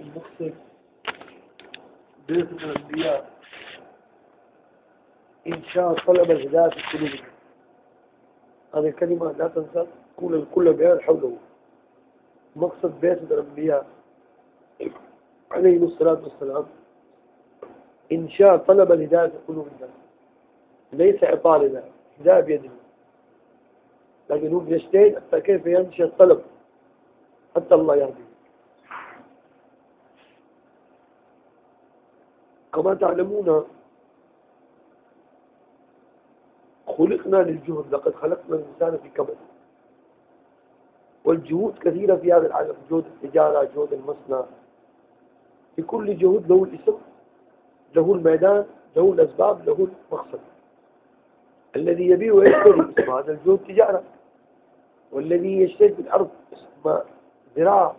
المقصد بيت الأنبياء إنشاء طلب الهداية في قلوبهم هذه الكلمة لا تنسى. كل الكل بيان حوله. مقصد بيت الأنبياء. عليه الصلاة والسلام. إنشاء طلب الهداية قلوب الناس. ليس إعطاء الهداية هداية بيد الله لكن هو يجتهد حتى كيف ينشأ الطلب. حتى الله يهدي كما تعلمون خلقنا للجهد لقد خلقنا الإنسان في كبد. والجهود كثيرة في هذا العالم جهود التجارة جهود المصنع. في كل جهود له الاسم له الميدان له الأسباب له المقصد. الذي يبيع ويشتري اسم هذا الجهد تجارة والذي يشتري في الأرض اسم زراعة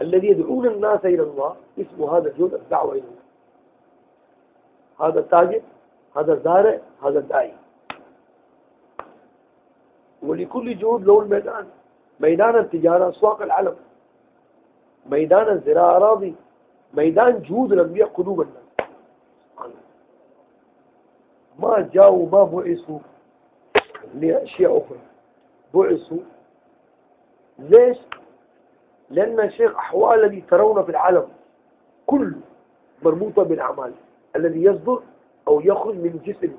الذي يدعون الناس إلى الله اسم هذا الجهد الدعوة إلى الله. هذا التاجر هذا الزارع هذا الداعي. ولكل جهود له الميدان. ميدان التجارة أسواق العلم. ميدان الزراعة أراضي. ميدان جهود الأنبياء قلوب الناس. ما جاءوا ما بعثوا لأشياء أخرى. بعثوا. ليش؟ لأن الشيخ أحوال الذي ترون في العالم كل مربوطة بالأعمال الذي يصدر أو يخرج من جسم.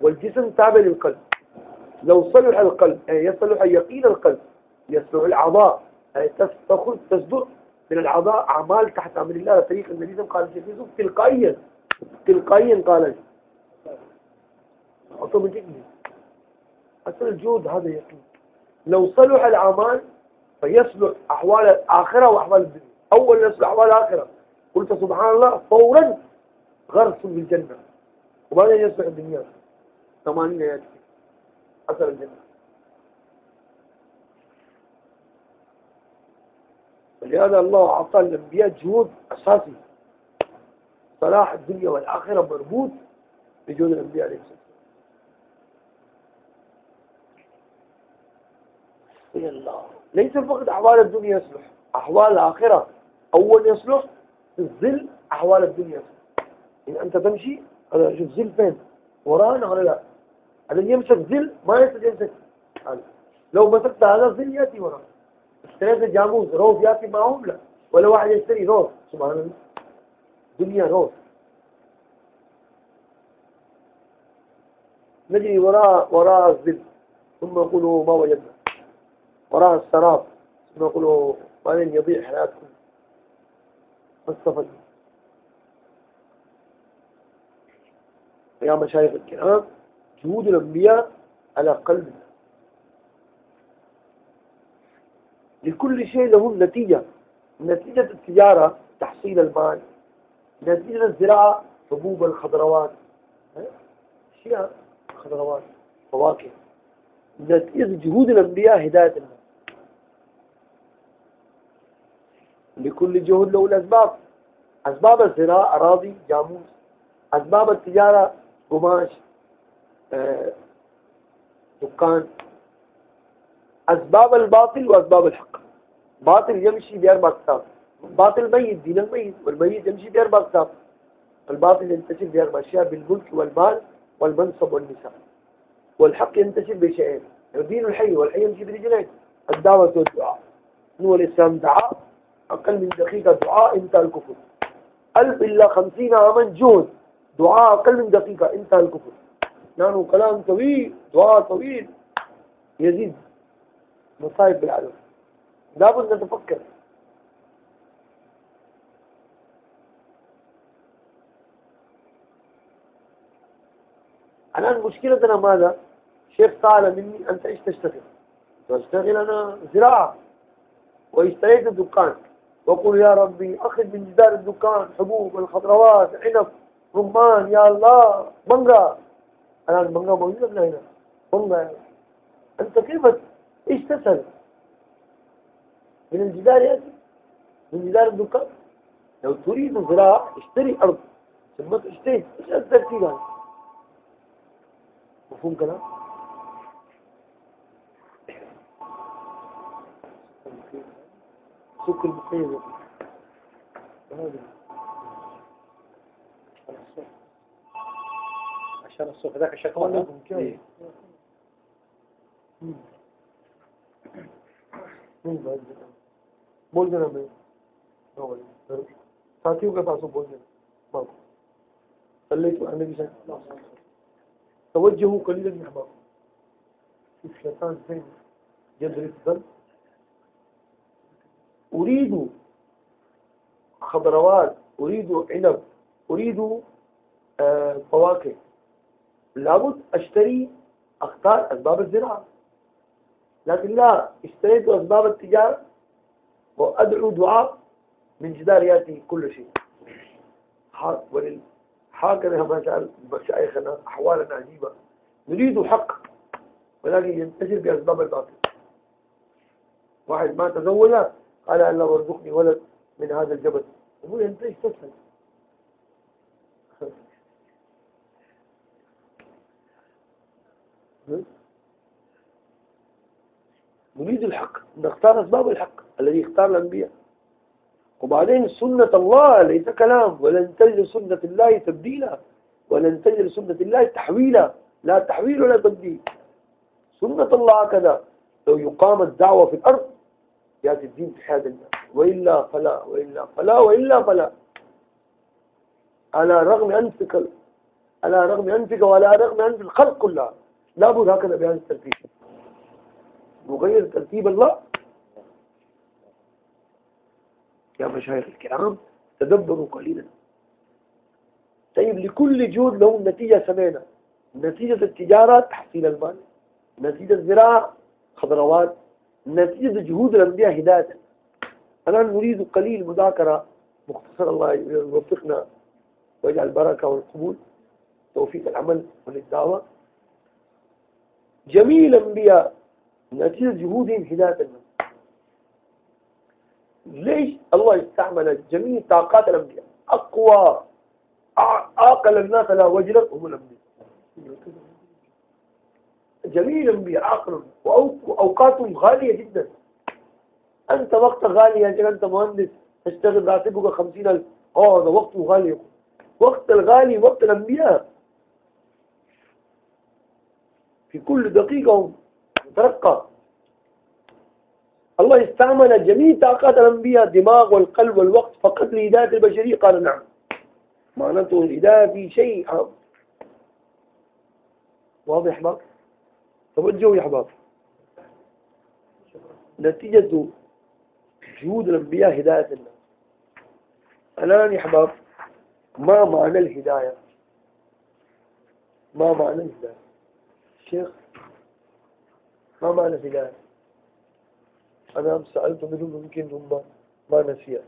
والجسم تابع للقلب. لو صلح القلب أي يصلح يقين القلب يصلح الأعضاء أي تخرج تصدر من الأعضاء أعمال تحت أمر الله. طريق النبي عليه وسلم تلقائيا تلقائيا قال. اوتوماتيكلي أصل الجهد هذا يقين. لو صلح الأعمال فيصلح أحوال الآخرة وأحوال الدنيا. أول يصلح أحوال الآخرة. قلت سبحان الله فورا غرس بالجنة وبعدين يصلح الدنيا. ثمانين يأتي أثر الجنة. ولهذا الله أعطى الأنبياء جهود أساسي صلاح الدنيا والآخرة مربوط بجهود الأنبياء عليه الصلاة والسلام. الله. ليس فقط أحوال الدنيا يصلح أحوال الآخرة. أول يصلح الظل أحوال الدنيا. يصلح إن أنت تمشي أنا شوف ظل فين؟ ورانا ولا لا؟ الذي يمسك ظل ما يستطيع يمسك. لو مسكت هذا الظل يأتي وراك اشتريت جاموس روز يأتي معهم؟ لا. ولا واحد يشتري روز سبحان الله. دنيا روز نجري وراء وراء الظل. ثم يقولوا ما وجدنا. وراء السراب ثم يقولوا بعدين يضيع حياتكم؟ فاستفدوا يا مشايخ الكرام جهود الأنبياء على قلب. لكل شيء له نتيجة نتيجة التجارة تحصيل المال. نتيجة الزراعة حبوب الخضروات. أشياء خضروات فواكه. نتيجة جهود الأنبياء هداية الناس لكل جهود له الأسباب. أسباب الزراعة أراضي جاموس. أسباب التجارة قماش آه، دكان. أسباب الباطل وأسباب الحق. باطل يمشي بأربع أقسام. باطل ميت دين الميت والميت يمشي بأربع أقسام. الباطل ينتشر بأربع أشياء بالملك والمال والمنصب والنساء. والحق ينتشر بشيئين. دين الحي والحي يمشي برجلين. الدعوة والدعاء. هو الإسلام دعاء. أقل من دقيقة دعاء انتهى الكفر. ألف إلا خمسين عاما جهد دعاء أقل من دقيقة انتهى الكفر. نحن كلام طويل دعاء طويل. يزيد مصائب بالعدم لابد نتفكر. الآن مشكلتنا ماذا؟ شيخ سأل مني أنت إيش تشتغل؟ أشتغل أنا زراعة. واشتريت الدكان وقل يا ربي أخذ من جدار الدكان حبوب الخضروات عنب رمان يا الله مانجا الآن المانجا موجودة من هنا؟ مانجا أنت كيف إيش تسأل؟ من الجدار يأتي من جدار الدكان؟ لو تريد الزراعة اشتري أرض. ثم تشتري إيش الترتيب هذا مفهوم كلام؟ سك المقيد عشان الصوف ذاك الشكل إيه. बोल देना मैं साथियों के पास बोल देना صليت على النبي صلى الله عليه وسلم توجهوا قليلا يا احباب الشيطان فين جذر الذنب أريد خضروات أريد عنب أريد آه فواكه. لابد أشتري أختار أسباب الزراعة. لكن لا اشتريت أسباب التجارة وأدعو دعاء من جدار يأتي كل شيء. هكذا ما مشايخنا أحوالنا عجيبة. نريد حق ولكن ينتشر بأسباب الباطل. واحد ما تزوج قال الله ارزقني ولد من هذا الجبل. هو ينتهي تسهل نريد الحق. نختار أسباب الحق الذي اختار الأنبياء. وبعدين سنة الله ليس كلام. ولن تجد سنة الله تبديلا. ولن تجد سنة الله تحويلا. لا تحويل ولا تبديل. سنة الله هكذا. لو يقام الدعوة في الأرض يأتي الدين في حياة الناس. وإلا فلا وإلا فلا وإلا فلا. على رغم أنفك على رغم أنفك وعلى رغم أنف الخلق كلها. لابد هكذا بهذا الترتيب. نغير ترتيب الله. يا مشايخ الكرام تدبروا قليلا. طيب لكل جهد له نتيجة سمينا نتيجة التجارة تحصيل المال. نتيجة الزراعة خضروات. نتيجة جهود الأنبياء هداية. أنا نريد قليل مذاكرة. مختصر الله يوفقنا ويجعل البركة والقبول. توفيق العمل والدعوة. جميع الأنبياء نتيجة جهودهم هداية. ليش الله استعمل جميع طاقات الأنبياء؟ أقوى أعقل الناس لا وجلا هم الأنبياء. جميع الأنبياء عقل وأوقاتهم غالية جدا. أنت وقت غالي يا أنت مهندس تشتغل راتبك خمسين ألف. أوه هذا وقته غالي. وقت الغالي وقت الأنبياء. في كل دقيقة ترقى الله استعمل جميع طاقات الأنبياء الدماغ والقلب والوقت فقط لهداية البشرية. قال نعم. معناته الهداية في شيء واضح يا أحباب توجهوا يا أحباب نتيجة جهود الأنبياء هداية الناس الآن يا أحباب ما معنى الهداية. ما معنى الهداية. الشيخ ما معنى الهداية. أنا سألت منهم يمكن هم ما نسيا.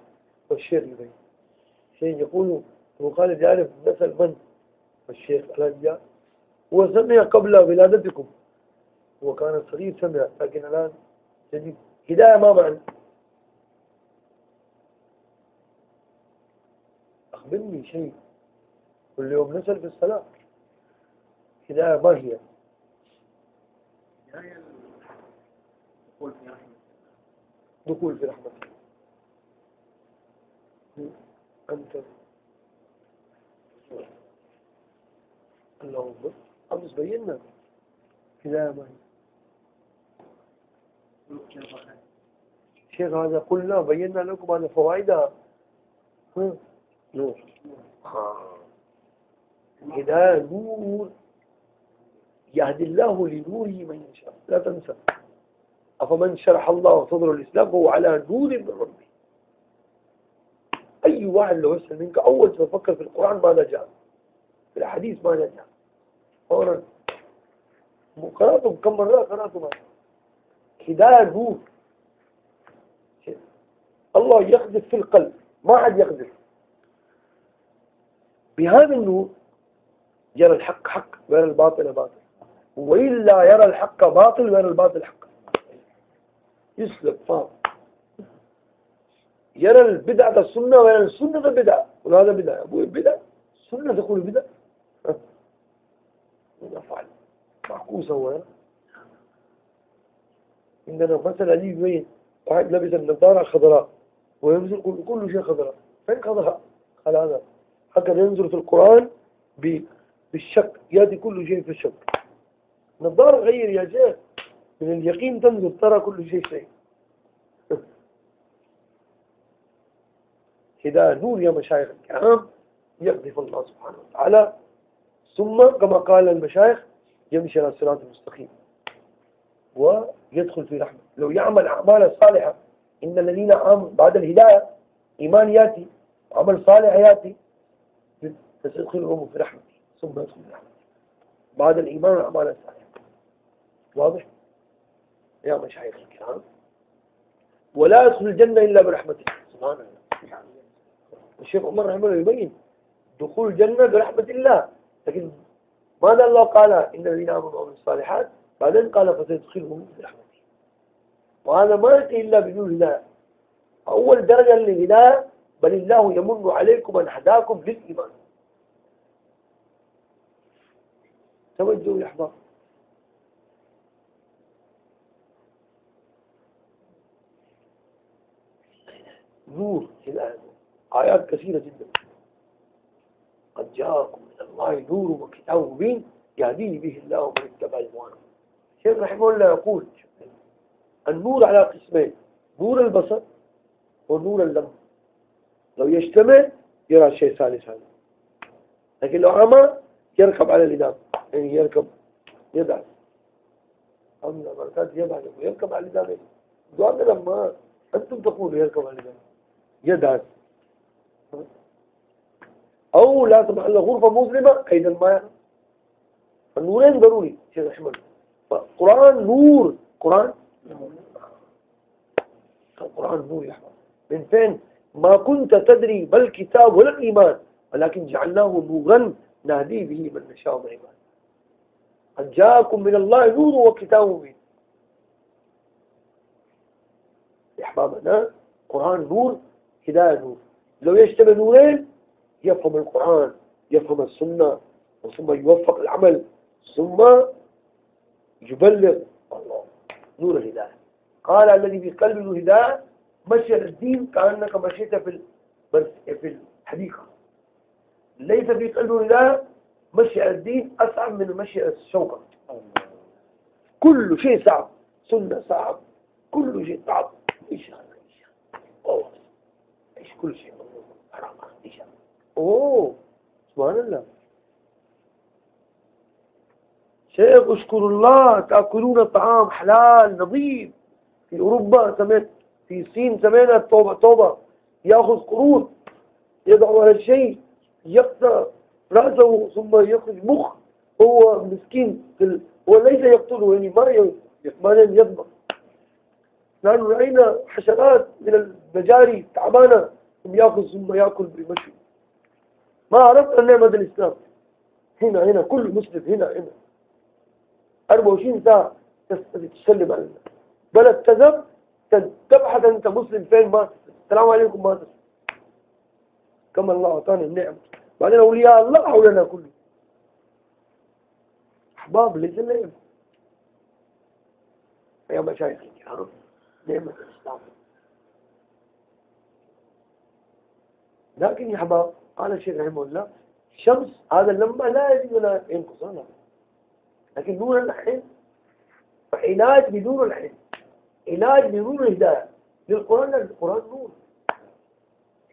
والشيخ يبين. شيء يقول وقال يعرف نسأل من؟ الشيخ الآن جاء قبل ولادتكم. هو كان صغير سمع لكن الآن جديد. هداية ما معنى أخبرني شيء. كل يوم نسأل في الصلاة. هداية ما هي؟ هداية الدخول في رحمة دخول في رحمة أنت. الله. أكبر أمس بينا هداية ما هي؟ شيخ هذا قلنا بينا لكم أن فوائدها نور. هداية نور يهدي الله لنوره من يشاء. لا تنسى. أفمن شرح الله صدر الإسلام فهو على نور من ربه. أي واحد لو يسأل منك أول تفكر في القرآن ماذا جاء في الحديث ماذا جاء فورا. قرأتم كم مرة؟ قرأتم هداية نور الله يقذف في القلب ما حد يقذف بهذا النور يرى الحق حق ويرى الباطل باطل. وإلا يرى الحق باطل ويرى الباطل حق. يسلك فاضل يرى البدعة السنة ويرى السنة البدعة وهذا بدعة أبوي بدعة سنة تقول بدعة ماذا فعل. معكوسة هو. عندنا مثل عجيب وين واحد لبس النظارة الخضراء وينزل كل, شيء خضراء. فين خضراء؟ قال هذا. هكذا ينزل في القرآن بالشك. يأتي كل شيء في الشك. نظارة غير يا شيخ. من اليقين تنزل ترى كل شيء شيء. هداية نور يا مشايخ الكرام يقذف الله سبحانه وتعالى. ثم كما قال المشايخ يمشي على الصراط المستقيم ويدخل في رحمة. لو يعمل أعمال صالحة إن الذين آمنوا بعد الهداية إيمان يأتي عمل صالح يأتي تدخلهم في رحمة. ثم يدخل في رحمة. بعد الإيمان والأعمال الصالحة واضح؟ يا مشايخ الكرام. ولا يدخل الجنة إلا برحمته. سبحان الله. الشيخ عمر رحمه الله يبين دخول الجنة برحمة الله. لكن ماذا الله قال؟ إن الذين آمنوا وعملوا الصالحات بعدين قال فسيدخلهم برحمته وهذا ما يأتي إلا بدون هداية أول درجة للهداية بل الله يمن عليكم أن هداكم للإيمان توجهوا يا أحباب. نور الآية آيات كثيرة جدا. قد جاءكم من الله نور وكتاب مبين يهديه به الله من اتبع رضوانه. الشيخ رحمه الله يقول النور على قسمين نور البصر ونور اللمس لو يجتمع يرى شيء ثالث هذا. لكن لو عمى يركب على الإدام يعني يركب يدعس أمن البركات يدعس ويركب على الإدام دعنا لما أنتم تقولوا يركب على الإدام يدعس أو لا له غرفة مظلمة أيضا ما النورين ضروري شيخ أحمد فالقرآن نور. قرآن القرآن نور يا أحمد. من فين؟ ما كنت تدري ما الكتاب ولا الإيمان ولكن جعلناه نورا نهدي به من نشاء من عباد قد جاءكم من الله نور وكتاب مبين. يا أحبابنا قرآن نور هداية نور. لو يجتمع نورين يفهم القرآن يفهم السنة ثم يوفق العمل ثم يبلغ الله نور الهداية. قال الذي في قلبه الهداية مشي الدين كأنك مشيت في في الحديقة. ليس في قلبه الهداية مشي الدين أصعب من مشي الشوكة. كل شيء صعب سنة صعب كل شيء صعب. إيش إيش إيش كل شيء؟ حرام إيش أوه. سبحان الله. شيخ اشكروا الله تأكلون طعام حلال نظيف. في أوروبا سمعت في الصين سمعنا توبه توبه يأخذ قرود يضع على الشيء يقطع رأسه ثم يخرج مخ. هو مسكين هو ليس يقتله يعني ما ما يضمن نحن رأينا حشرات من المجاري تعبانة ثم يأخذ ثم يأكل بمشي ما عرفت نعمة الإسلام. هنا هنا كل مسلم هنا هنا. 24 ساعة تسلم على الناس بلد تذهب تبحث أنت مسلم فين ما السلام عليكم ما كما الله أعطانا النعمة بعدين أولياء الله حولنا كله. أحباب ليس اللعب يا مشايخ نعمة الإسلام. لكن يا أحباب قال الشيخ رحمه الله الشمس هذا اللمبة لا يجب أن ينقص هذا لكن نور العين علاج بنور العين علاج بنور الهداية. للقرآن القرآن نور.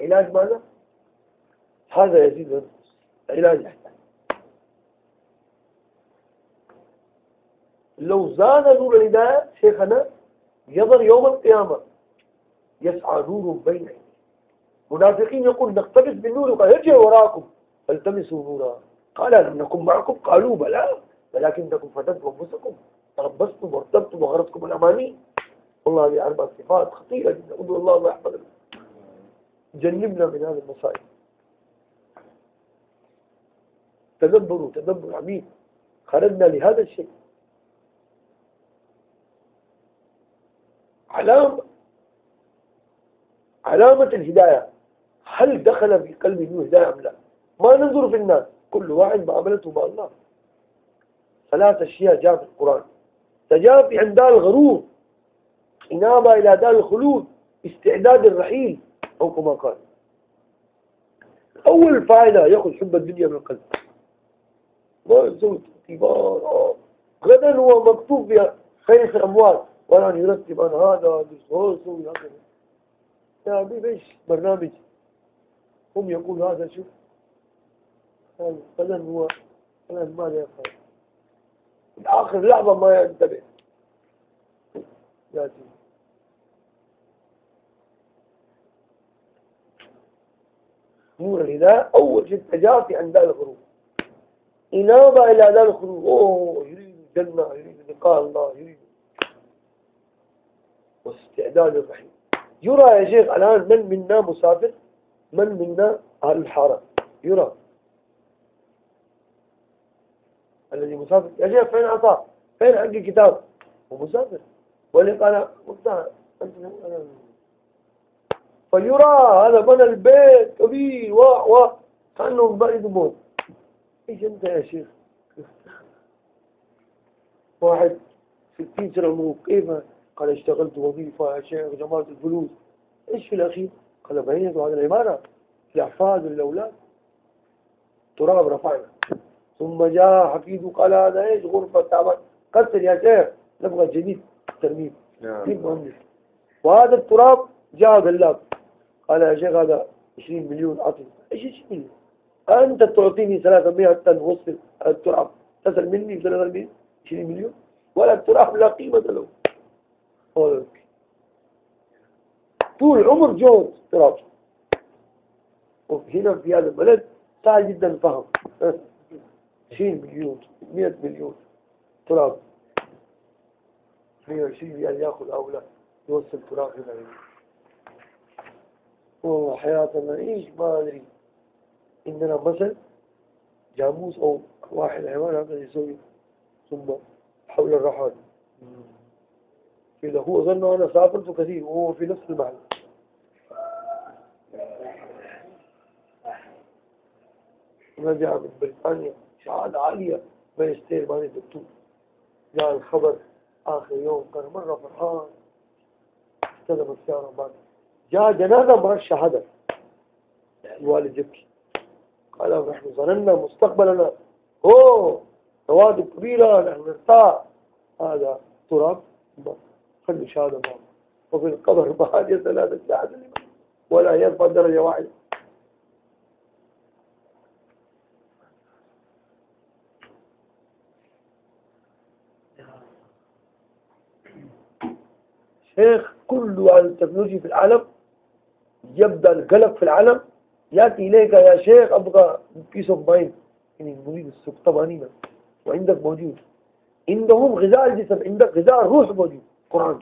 علاج ماذا؟ هذا يزيد علاج لو زاد نور الهداية شيخنا يظهر يوم القيامة. يسعى نور بين منافقين يقول نقتبس بالنور وقال ارجعوا وراءكم. فالتمسوا نورا. قال لم نكن معكم. قالوا بلى. ولكنكم فتنتم أنفسكم تربصتم وارتبتم وغرتكم الأماني. والله هذه أربع صفات خطيرة جدا. أدعو الله الله يحفظنا جنبنا من هذه المصائب. تدبروا تدبر عميق خرجنا لهذا الشيء. علامة علامة الهداية. هل دخل في قلبه هداية أم لا؟ ما ننظر في الناس. كل واحد معاملته مع الله. ثلاث أشياء جاء في القرآن. تجافي عن دار الغرور إنابة إلى دار الخلود استعداد الرحيل أو كما قال. أول فائدة يأخذ حب الدنيا من القلب. ما يسوي ترتيبات غدا هو مكتوب فيها خير الأموال. ولا يرتب أنا هذا هكذا يا حبيبي إيش برنامج. هم يقول هذا شوف غدا هو غدا ماذا يفعل آخر لحظة ما ينتبه. ياتي نور الهداية. أول شيء التجافي عن دار الخروج. إنابة إلى دار الخروج. أوه يريد الجنة يريد لقاء الله يريد. واستعداد الرحيم. يرى يا شيخ الآن من منا مسافر؟ من منا أهل الحارة؟ يرى. الذي مسافر. يا شيخ فين عصا فين عندي كتاب هو مسافر. واللي قال فيرى هذا بنى البيت كبير و و كأنه بعيد موت. إيش أنت يا شيخ؟ واحد ستين سنة عمره كيف؟ قال اشتغلت وظيفة يا شيخ جمعت الفلوس. إيش في الأخير؟ قال بينت هذه العبارة الأحفاد والأولاد تراب رفعنا. ثم جاء حفيد وقال هذا إيش غرفة تعبان؟ قتل يا شيخ نبغى جديد ترميم. نعم. كيف مهندس. وهذا التراب جاء قلاب قال يا شيخ هذا 20 مليون عطي إيش 20 مليون؟ أنت تعطيني 300 طن وصف التراب. تسأل مني 300 20 مليون؟ ولا التراب لا قيمة له. طول عمر جهد تراب وهنا في هذا البلد سهل جدا الفهم. 20 مليون 100 مليون. تراب. 120 ريال ياخذ هؤلاء يوصل تراب هنا. والله حياتنا إيش ما أدري. عندنا مثل جاموس أو واحد حيوان هكذا يسوي ثم حول الرحال. إذا هو ظن أنا سافرت كثير وهو في نفس المحل. رجع من بريطانيا. شهادة عالية. ماجستير ماني دكتور. جاء الخبر آخر يوم كان مرة فرحان. استلم السيارة بعد جاء جنازة مع الشهادة. الوالد يبكي قال نحن ظننا مستقبلنا. أوه رواتب كبيرة نحن نرتاح. هذا تراب. خلي شهادة معه. وفي القبر بعد ثلاثة ساعات ولا يرفع درجة واحدة. شيخ كل هذا التكنولوجيا في العالم يبدأ القلق في العالم يأتي إليك يا شيخ أبغى peace of mind يعني السوق طمأنينة وعندك موجود. عندهم غذاء الجسم عندك غذاء الروح موجود. قرآن.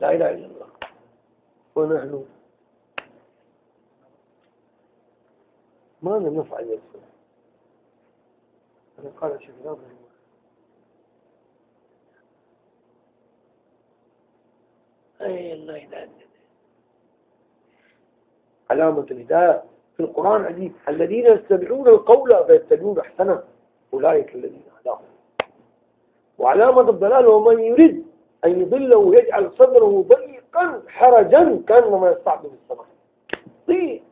لا إله إلا الله. ونحن ماذا نفعل يا أخوان أنا قال الشيخ ناظر الله علامة الهداية. في القرآن عجيب الذين يستمعون القول فيتبعون أحسنه. أولئك الذين هداهم. وعلامة الضلال ومن يريد أن يضله يجعل صدره ضيقا حرجا كأنما في السماء ضيق.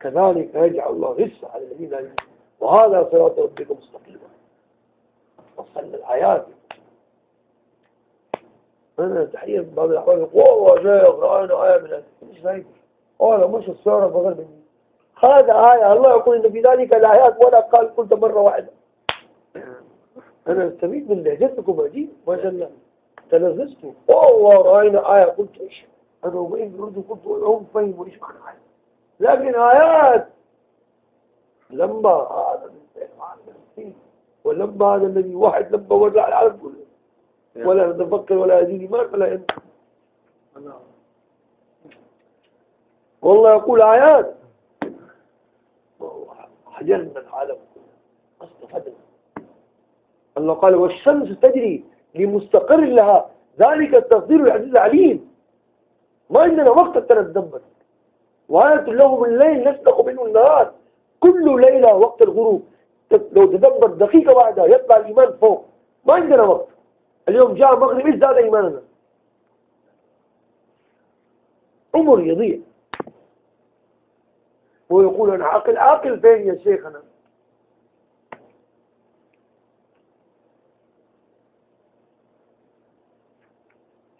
كذلك يجعل الله غصة على الذين وهذا صراط ربك مستقيما. وصلنا الآيات أنا تحية بعض الأحوال يقول والله شيخ رأينا آية من مش فايدة قال مش السورة بغير مني. هذا آية الله يقول إن في ذلك الآيات ولا قال قلت مرة واحدة. أنا استفيد من لهجتكم عجيب ما شاء الله. تلذذت والله رأينا آية قلت إيش؟ أنا وبين برد قلت هم فهموا إيش معنى آية. لكن آيات لما هذا ولما هذا الذي واحد لما وزع العالم كله. ولا نتفكر ولا يزيد ما فلا ينفع والله يقول آيات حجرنا العالم كله. استفدنا الله قال والشمس تجري لمستقر لها. ذلك التقدير العزيز العليم. ما عندنا وقت تنتدبر وآية لهم الليل نسلخ منه النهار. كل ليلة وقت الغروب. لو تدبر دقيقة واحدة يطلع الإيمان فوق. ما عندنا وقت. اليوم جاء المغرب إيش زاد إيماننا؟ عمر يضيع. ويقول أنا عاقل عاقل فين يا شيخنا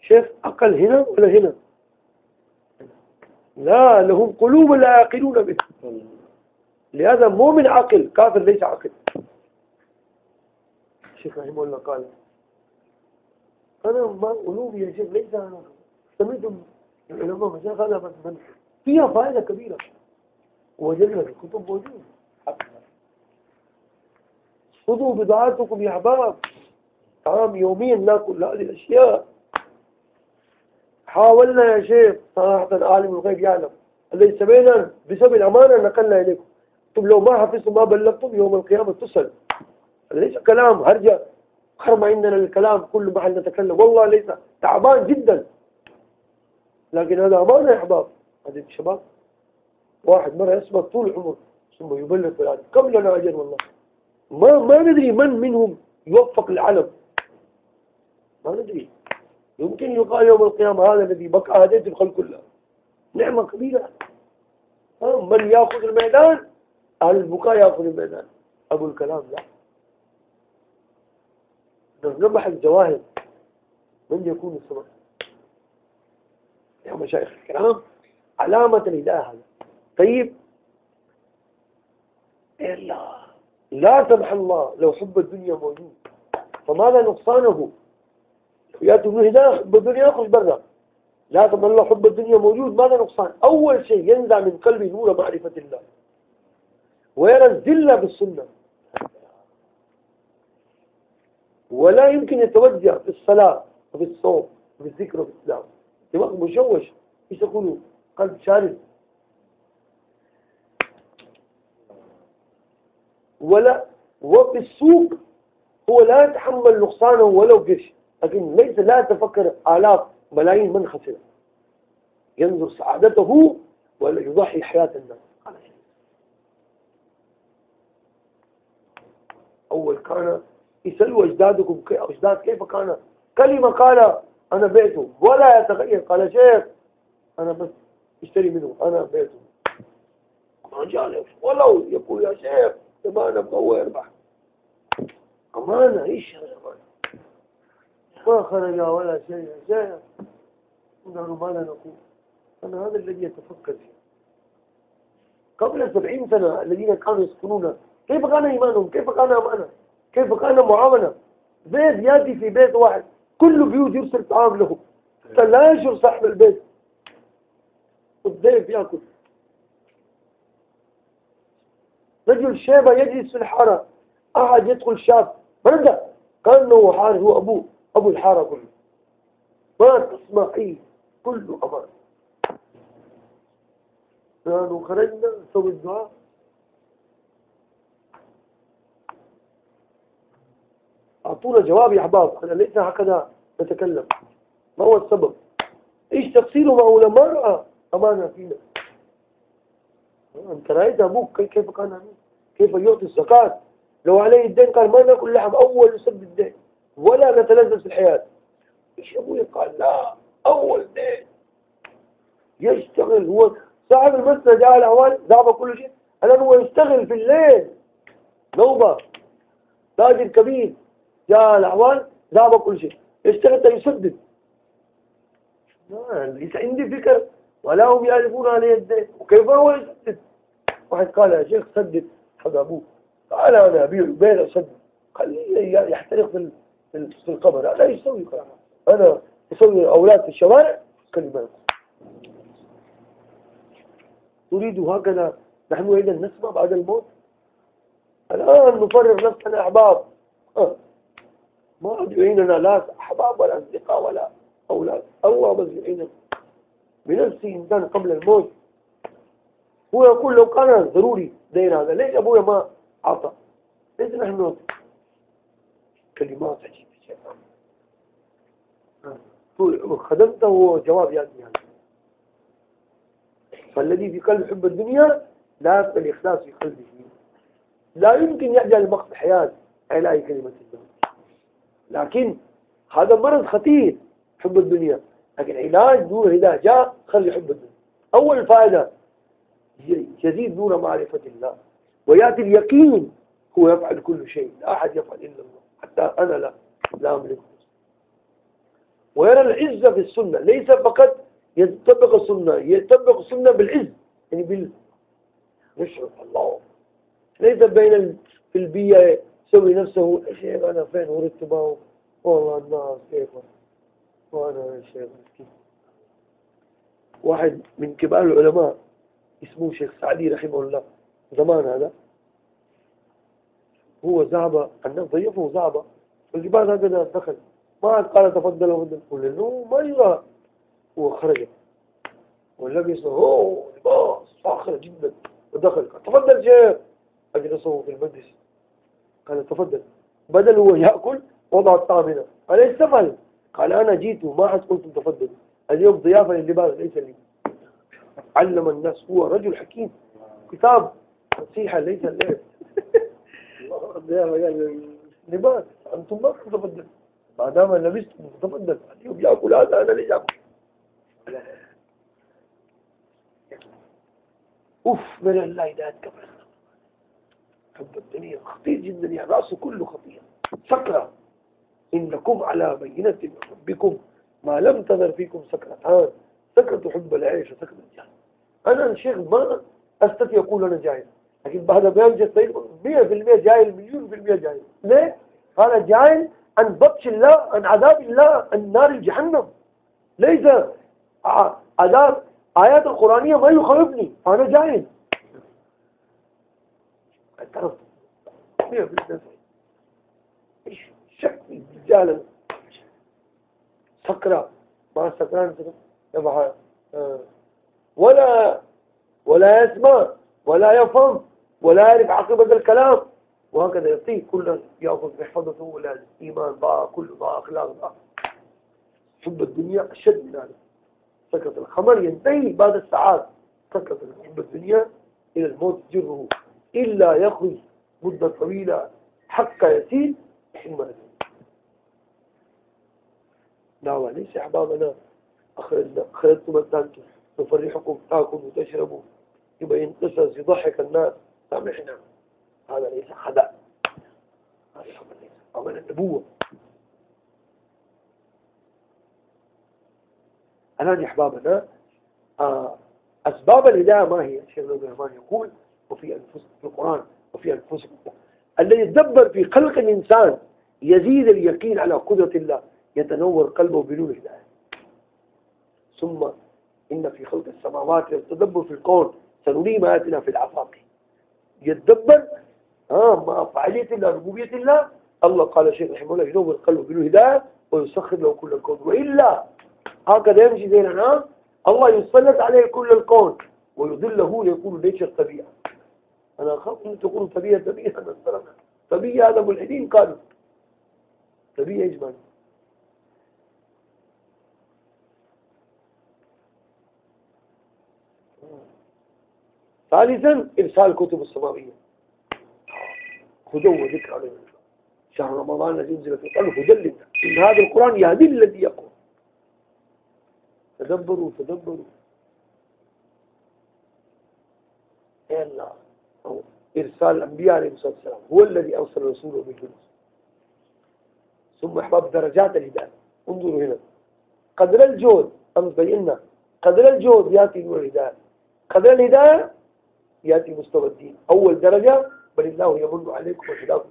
شيخ عقل هنا ولا هنا؟ لا لهم قلوب لا يعقلون بها. لهذا مؤمن عقل كافر ليس عقل الشيخ رحمه الله قال أنا ما قلوبي يا شيخ ليس أنا سمعت العلماء مشايخ بس من فيها فائدة كبيرة. وجدنا في الكتب موجود خذوا بضاعتكم يا أحباب. طعام يوميا ناكل هذه الأشياء. حاولنا يا شيخ صراحة عالم الغيب يعلم. الذي سمعنا بسبب الأمانة نقلنا إليكم. طب لو ما حفظتم ما بلغتم يوم القيامة تسأل. ليس كلام هرجة. خرم عندنا الكلام كل محل نتكلم. والله ليس. تعبان جدا. لكن هذا أمانة يا أحباب. هذه الشباب واحد مرة يسمع طول عمر ثم يبلغ العالم كم لنا أجر والله؟ ما ما ندري من منهم يوفق العلم. ما ندري. يمكن يقال يوم القيامة هذا الذي بقى هديت الخلق كلها نعمة كبيرة. من يأخذ الميدان البكاء يأخذ الميدان أبو الكلام لا نبح الجواهر من يكون السماء يا مشايخ الكرام علامة الهداية هذا طيب إلا لا سمح الله لو حب الدنيا موجود. فماذا نقصانه؟ يأتي من حب الدنيا يخرج برا. لا سمح الله حب الدنيا موجود ماذا نقصان. أول شيء ينزع من قلبه نور معرفة الله. ويرى الذلة بالسنة. ولا يمكن يتوجه في الصلاة وفي الصوم وفي الذكر وفي الإسلام. دماغ مشوش. إيش يقولوا؟ قلب شارد. ولا وفي السوق هو لا يتحمل نقصانه ولو قرش لكن ليس لا يتفكر آلاف ملايين من خسر. ينظر سعادته ولا يضحي حياة الناس. أول كان يسألوا أجدادكم أجداد كيف كان؟ كلمة قال أنا بيته. ولا يتغير. قال شيخ أنا بس اشتري منه. أنا بيته. ما جالس ولو يقول يا شيخ ما أنا بقوي يربح أمانة إيش ما خرج ولا شيء. شيء نحن ماذا نقول أنا هذا الذي يتفكر فيه. قبل سبعين سنة الذين كانوا يسكنون كيف كان إيمانهم؟ كيف كان أمانة كيف كان معاملة؟ بيت يأتي في بيت واحد كل بيوت يرسل طعام له. لا يشعر صاحب البيت. والضيف يأكل. رجل شيبة يجلس في الحارة. أحد يدخل شاب. برده كأنه حار هو أبوه. أبو الحارة كله. ما تسمع أي كله أمان. نحن خرجنا نسوي الدعاء. أعطونا جواب يا أحباب أنا ليس هكذا نتكلم. ما هو السبب؟ إيش تقصيره مع علماء أمانة فينا. أنت رأيت أبوك كيف كان أمين كيف يعطي الزكاة؟ لو عليه الدين قال ما نأكل لحم أول يسد الدين. ولا نتلذذ في الحياة. إيش أبوي قال؟ لا أول دين. يشتغل. هو صاحب المسجد جاء الأول ذهب كل شيء. الآن هو يشتغل في الليل. نوبة. تاجر كبير. جاء الأعوان ذهب كل شيء. يشتغل يسدد. ليس عندي فكر ولا هم يعرفون عليه الدين. وكيف هو يسدد؟ واحد قال يا شيخ سدد. هذا أبوه. قال أنا أبيع البيع أسدد. خليه يحترق في في القبر. لا يسوي كلام. أنا يسوي أولاد في الشوارع كلمات تريد هكذا نحن إذا نسمع بعد الموت؟ الآن نفرغ نفسنا أحباب. أه. ما عاد يعيننا لا أحباب ولا أصدقاء ولا أولاد. الله بس يعيننا. بنفسه إنسان قبل الموت. هو يقول لو كان ضروري دين هذا ليش أبويا ما أعطى؟ ليش نحن كلمات عجيبة خدمته جواب يعني, يعني فالذي في قلب حب الدنيا لا يبقى الإخلاص في قلبه. لا يمكن يعجل مقصد الحياة إلى كلمة الله. لكن هذا مرض خطير حب الدنيا. لكن علاج نور الهداية جاء خلي حب الدنيا. أول فائدة يزيد نور معرفة الله. ويأتي اليقين هو يفعل كل شيء. لا أحد يفعل إلا الله. حتى أنا لا لا أملك ويرى العزة في السنة. ليس فقط يطبق السنة يطبق السنة بالعز يعني بال يشعر الله. ليس بين في البيئة يسوي نفسه شيخ أنا فين وردت معه والله الناس كيف وأنا شيخ مسكين. واحد من كبار العلماء اسمه شيخ سعدي رحمه الله. زمان هذا. هو ذهب الناس ضيفه ذهب. الجبال هكذا دخل. ما قال تفضل وفضل قل له ما يرى. هو خرج ولبس هو لباس فاخر جدا. ودخل. تفضل شيخ. أجلسه في المجلس. قال تفضل. بدل هو يأكل وضع الطعام هنا قال إيش تفعل قال أنا جيت وما حد قلتم تفضل. اليوم ضيافة للباس ليس لي. علم الناس هو رجل حكيم. كتاب نصيحة ليس اللعب لباس أنتم ما تفضل. ما دام لبستم تفضل. اليوم يأكل هذا أنا ليش أكل؟ أوف من الله إذا أتكبر حب الدنيا خطير جدا يا رأسه كله خطير. سكرة. إنكم على بينة من ربكم ما لم تذر فيكم سكرتان. سكرة حب العيش وسكرة الجهل أنا الشيخ ما أستطيع أقول أنا جاهل لكن بعد بيان جسد 100% جاهل مليون في المية جاهل. ليه؟ قال جاهل عن بطش الله عن عذاب الله عن نار جهنم ليس عذاب آيات القرآنية ما يخوفني فأنا جاهل. اعترف 100% إيش شك رجالا سكرة. ما سكران يبقى آه. ولا ولا يسمع ولا يفهم ولا يعرف عاقبة الكلام. وهكذا يعطيه كل يأخذ بحفظته ولا الإيمان بقى كله بقى أخلاق بقى حب الدنيا أشد من هذا. سكرة الخمر ينتهي بعد الساعات سكرة حب الدنيا إلى الموت جره. إلا يخرج مدة طويلة حتى يسير ثم دعوة ليس أحبابنا أخرجتم الدانتم نفرحكم تاكلوا وتشربوا يبين قصص يضحك الناس. سامحنا هذا ليس خدع هذا عمل النبوة. الآن يا أحبابنا آه أسباب الهداية ما هي؟ الشيخ الرحمن يقول وفي أنفسكم في القرآن وفي أنفسكم. الذي يدبر في خلق الإنسان يزيد اليقين على قدرة الله يتنور قلبه بنور الهداية ثم إن في خلق السماوات والتدبر في الكون سنريم آياتنا في الآفاق. يتدبر آه مع فعالية الله ربوبية الله. الله قال شيخ رحمه الله ينور قلبه الهداية ويسخر له كل الكون. وإلا هكذا يمشي زي الأنعام الله يسلط عليه كل الكون ويضله يكون ليش الطبيعة أنا أخاف أن تقولوا طبيعة طبيعة طبيعة هذا ملحدين قالوا طبيعة إجمالي ثالثا إرسال الكتب السماوية هدى وذكر شهر رمضان الذي أنزل في القرآن هدى إن هذا القرآن يهدي الذي يقول. تدبروا تدبروا يا الله إرسال الأنبياء عليهم الصلاة والسلام. هو الذي أرسل رسوله بالهدى ثم أحباب درجات الهداية. انظروا هنا. قدر الجود أمس بينا. قدر الجود يأتي نور الهداية. قدر الهداية يأتي مستوى الدين. أول درجة بل الله يمن عليكم وهداكم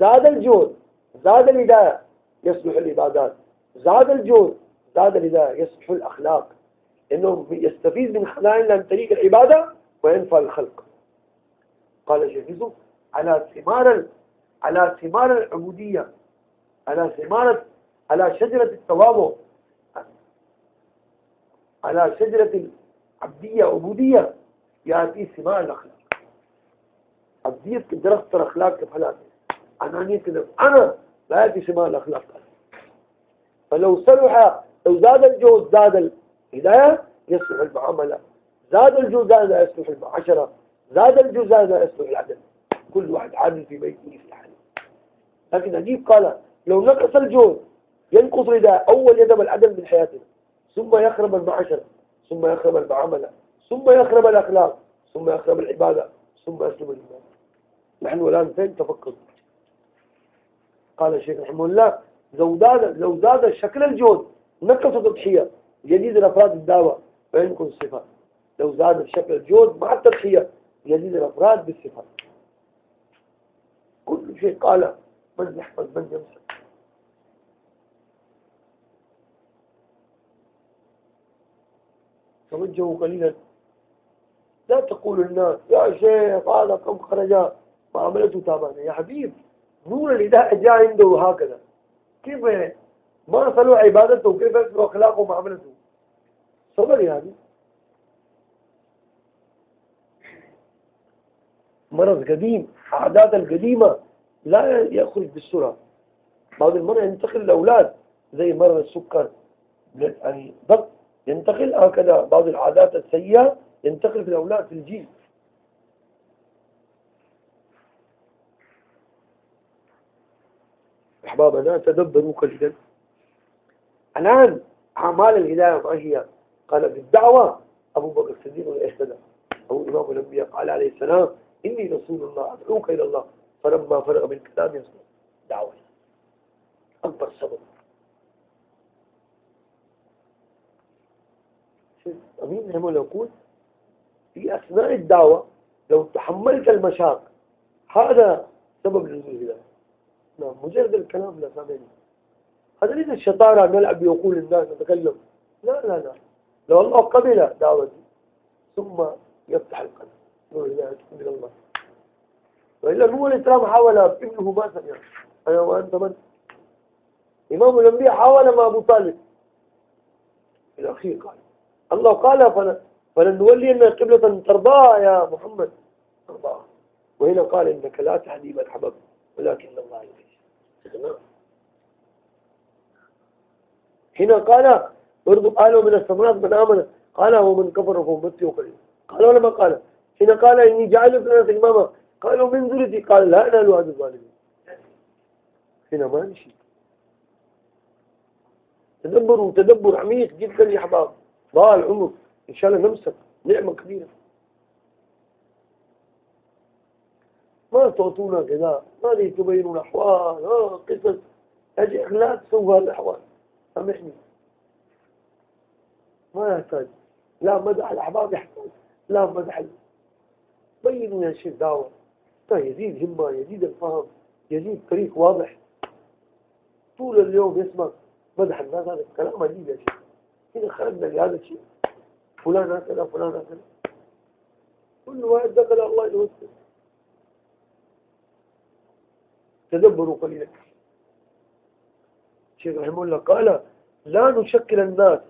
زاد الجود زاد الهداية يصلح العبادات. زاد الجود زاد الهداية يصلح الأخلاق. إنه يستفيد من خزائن عن طريق العبادة وينفع الخلق. قال شيخ على ثمار على ثمار العبودية على ثمار على شجرة التواضع على شجرة العبدية عبودية يأتي ثمار الأخلاق. عبدية درخت الأخلاق كيف حالات أنانية كده أنا لا يأتي ثمار الأخلاق. فلو صلح لو زاد الجود زاد الهداية يصلح المعاملة زاد الجود زاد يصلح المعاشرة زاد الجود زاد يصلح العدل. كل واحد عادل في بيته حاله. لكن نجيب قال لو نقص الجود ينقص رداء أول يذهب العدل من حياتنا ثم يخرب المعاشرة ثم يخرب المعاملة ثم يخرب الأخلاق ثم يخرب العبادة ثم يسلم الإيمان. نحن الآن فين تفكر؟ قال الشيخ رحمه الله لو زاد لو زاد شكل الجهد نقص التضحية. يزيد الأفراد الدعوة فينقص الصفات لو زاد شكل الجهد مع التضحية يزيد الأفراد بالصفات. كل شيء قال من يحفظ من يمسك. توجهوا قليلا. لا تقول الناس يا شيخ هذا كم خرج معاملته تعبانه يا حبيب نور الإله جاء عنده هكذا. كيف؟ ما صلوا عبادته كيف يصلوا أخلاقه ومعاملته صبر يعني مرض قديم عادات القديمة لا يخرج بالسرعة. بعض المرة ينتقل الأولاد زي مرض السكر يعني ضغط ينتقل هكذا بعض العادات السيئة ينتقل في الأولاد في الجيل أحبابنا تدبروا قليلا الآن أعمال الهداية ما هي؟ قال في الدعوة أبو بكر الصديق اهتدى أو إمام الأنبياء قال عليه السلام إني رسول الله أدعوك إلى الله. فلما فرغ من كلام يصنع دعوة أكبر سبب. أمين هم يقول في أثناء الدعوة لو تحملت المشاق هذا سبب نزول الهداية نعم مجرد الكلام لا سامعني هذا ليس الشطارة نلعب يقول الناس نتكلم لا لا لا. لو الله قبل دعوتي ثم يفتح القلب. من الله. وإلا نور الإسلام حاول ابنه ما سمع. أنا وأنت من؟ إمام الأنبياء حاول مع أبو طالب. في الأخير قال الله قال فلنولين قبلة ترضاها يا محمد. ترضاها وهنا قال إنك لا تهدي من حبب ولكن الله يهدي هنا قال برضو قالوا من الثمرات من آمن. قال ومن كفر فهو متي قال ولا ما قال. هنا قال إني جعل في الناس إماما. قالوا من ذريتي؟ قال لا أنال هذا الظالمين. هنا ما نشي تدبروا تدبر عميق جدا يا أحباب ضاع العمر إن شاء الله نمسك. نعمة كبيرة. ما تعطونا كذا ما لي تبينون أحوال. آه قصص. أجي لا تسووا هذه الأحوال. سامحني. ما يحتاج. لا مدح الأحباب يحتاج. لا مدح بينوا يا شيخ دعوة يزيد همة يزيد الفهم يزيد طريق واضح. طول اليوم يسمع مدح الناس هذا الكلام عجيب يا شيخ. هنا خرجنا لهذا الشيء فلان هكذا فلان هكذا. كل واحد دخل الله يوسف تدبروا قليلا. الشيخ رحمه الله قال لا نشكل الناس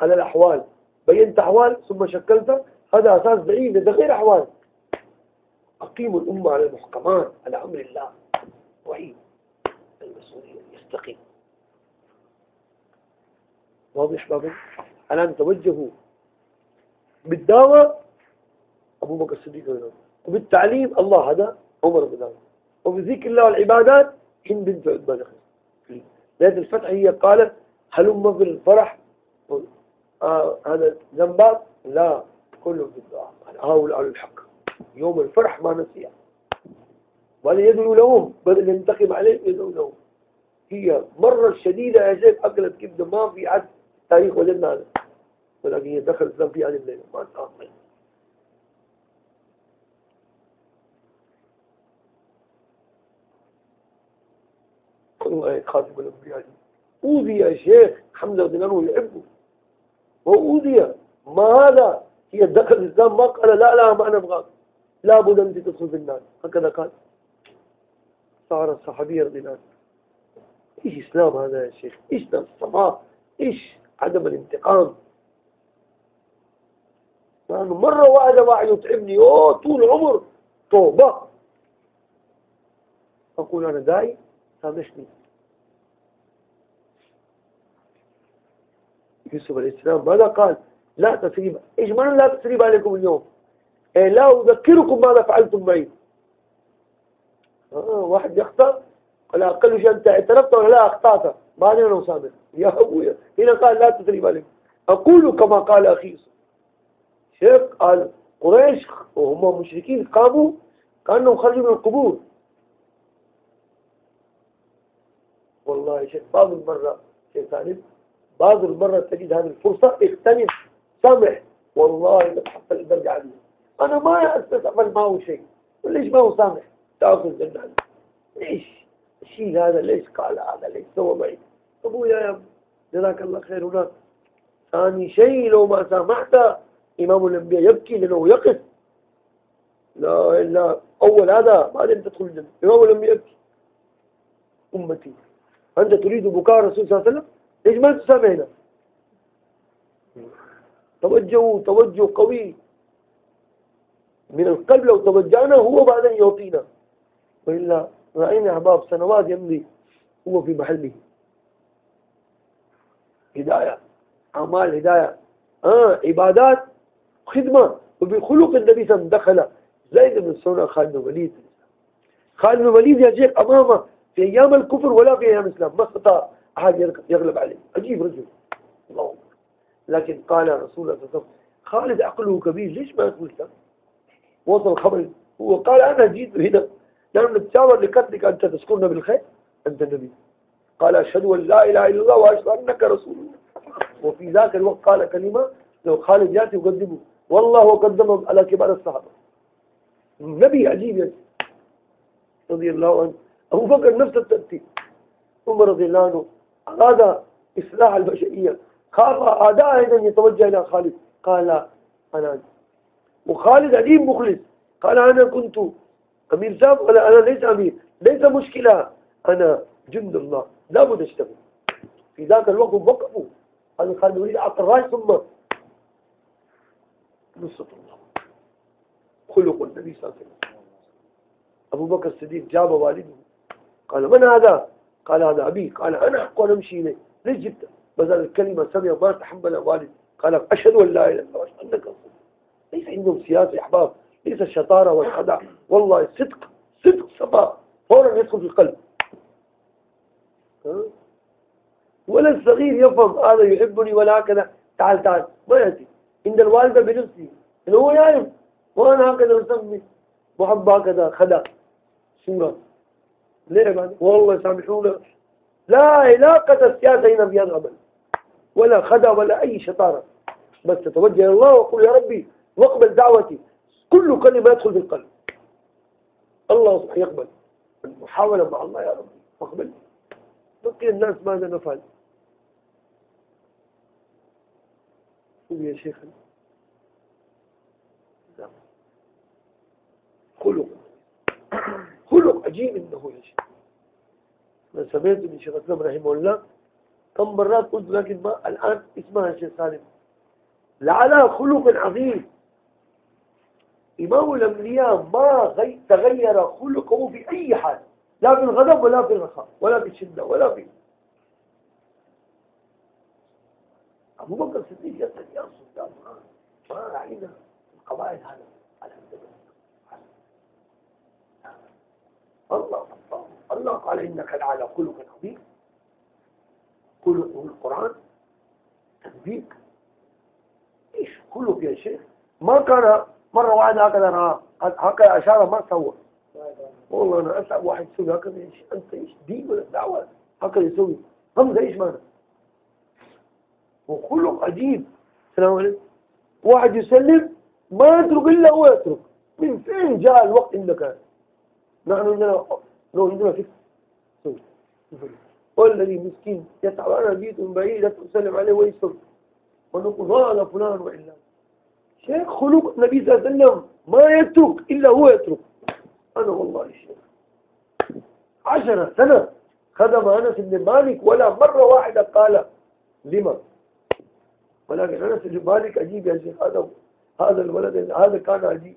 على الأحوال. بينت أحوال ثم شكلت هذا أساس ضعيف ده غير أحوال. أقيموا الأمة على المحكمات على أمر الله. وعي المسؤولية يستقيم. واضح بابا الآن توجهوا بالدعوة أبو بكر الصديق وبالتعليم الله هذا عمر بن الخطاب وبذكر الله والعبادات هند بنت عتبة ليلة الفتح هي قالت هلم في الفرح؟ آه هذا ذنبات لا كله في الدعاء. هؤلاء الحق. يوم الفرح ما نسيها. ولا يدعو لهم بدل ينتقم عليهم يدعو لهم. هي مرة شديدة يا شيخ أكلت كبدة ما في عد تاريخ وجدنا هذا. ولكن هي دخلت في هذه الليلة ما تأمل والله خاتم الأنبياء أوذي يا شيخ حمزة بن أنه يحبه. وأوذي ما هذا؟ هي دخل الإسلام ما قال لا لا ما أنا أبغاك. لابد أن تتصل بالناس هكذا قال. صار الصحابي رضي الله إيش إسلام هذا يا شيخ؟ إيش الصفاء إيش عدم الانتقام؟ لأنه مرة واحدة واحد يتعبني. أوه طول عمر توبة. أقول أنا داعي؟ سامحني. يوسف عليه السلام ماذا قال؟ لا تسريب. إيش معنى لا تسريب عليكم اليوم؟ لا أذكركم ماذا فعلتم معي. آه واحد يخطأ ولا أقل شيء أنت اعترفت ولا لا؟ أخطأت. بعدين أنا أسامح يا أبويا هنا قال لا تثريب عليكم أقول كما قال أخي شيخ قال قريش وهم مشركين قاموا كأنهم خرجوا من القبور. والله شيخ بعض المرة شيخ سالم بعض المرة تجد هذه الفرصة. اغتنم سامح. والله لم حصل الدرجة عليه أنا ما أستعمل معه شيء. ليش ما هو سامح تأخذ الجنة ليش؟ الشيء هذا ليش قال هذا؟ ليش سوى معي؟ أبويا يا جزاك الله خير هناك. ثاني شيء لو ما سامحت إمام الأنبياء يبكي لأنه يقف. لا إلا أول هذا بعدين تدخل الجنة. إمام الأنبياء يبكي. أمتي أنت تريد بكاء الرسول صلى الله عليه وسلم؟ ليش ما تسامحنا؟ توجه توجه قوي. من القلب لو توجهنا هو بعدين يعطينا. وإلا رأينا أحباب سنوات يمضي هو في محله. هداية أعمال هداية. آه عبادات خدمة. وبخلق النبي صلى الله عليه وسلم دخل زيد بن سنة خالد بن وليد خالد بن وليد يا شيخ أمامه في أيام الكفر ولا في أيام الإسلام. ما استطاع أحد يغلب عليه. عجيب رجل. الله لكن قال رسول الله صلى الله عليه وسلم خالد عقله كبير ليش ما يقول كذا؟ وصل خبر هو قال أنا جيت هنا. نحن نتشاور لقتلك أنت تذكرنا بالخير. أنت النبي. قال أشهد أن لا إله إلا الله وأشهد أنك رسول الله. وفي ذاك الوقت قال كلمة لو خالد يأتي يقدمه. والله قدمهم على كبار الصحابة. نبي عجيب يعني. رضي الله عنه. أبو بكر نفس الترتيب عمر رضي الله عنه. أراد إصلاح البشرية. خاف أعداء أيضا يتوجه إلى خالد. قال أنا وخالد أديب مخلص. قال أنا كنت أمير ساب قال أنا ليس أمير. ليس مشكلة. أنا جند الله. لا بد أشتغل. في ذاك الوقت وقفوا. هذا خالد يريد أعطى الراس ثم نصرة الله. خلق النبي صلى الله عليه وسلم. أبو بكر الصديق جاب والده. قال من هذا؟ قال هذا أبي. قال أنا حق أن أمشي إليه. ليش جبته؟ بس الكلمة سمع ما تحمل والد. قال أشهد أن لا إله إلا الله أنك رسول ليس عندهم سياسة أحباب ليس الشطارة والخدع والله الصدق صدق صفاء فورا يدخل في القلب. ولا الصغير يفهم هذا يحبني ولا هكذا تعال تعال. ما يأتي. عند الوالدة بنفسه إنه هو يعرف وأنا هكذا أسمي. محب هكذا خدع صورة ليه والله سامحونا. لا علاقة السياسة هنا في هذا العمل ولا خدع ولا أي شطارة. بس تتوجه إلى الله وقل يا ربي واقبل دعوتي. كل كلمة يدخل في القلب. الله سبحانه يقبل. المحاولة مع الله يا ربي واقبل بقي الناس ماذا نفعل؟ قل يا شيخ. نعم. خلق. خلق عجيب إنه يا شيخ. أنا سمعت من شيخ اسلام رحمه الله كم مرات قلت لكن ما الآن اسمها شيخ سالم. لعلى خلق عظيم. إمام الأنبياء ما تغير خلقه في أي حال لا في الغضب ولا في الرخاء ولا في الشدة ولا في أبو بكر الصديق يسأل يا سلطان ما رأينا القبائل هذا الله الله قال إنك لعلى خلق عظيم. خلقه القرآن تنبيك. إيش خلق يا شيخ؟ ما كان مرة واحدة هكذا أنا هكذا أشارة ما سوى والله أنا أسأل واحد يسوي هكذا إيش أنت إيش دين ولا دعوة؟ هكذا يسوي. همزة إيش معنى؟ وخلق عجيب. السلام عليكم. واحد يسلم ما يترك إلا هو يترك. من فين جاء الوقت إنك نحن عندنا لو عندنا فكر والذي مسكين يتعب أنا جيت من بعيد أسلم عليه ويسر ونقول هذا فلان وإلا. شيخ خلق النبي صلى الله عليه وسلم ما يترك إلا هو يترك. أنا والله شيخ. عشرة سنة خدم أنس بن مالك ولا مرة واحدة قال لما؟ ولكن أنس بن مالك عجيب يا شيخ. هذا هذا الولد هذا كان عجيب.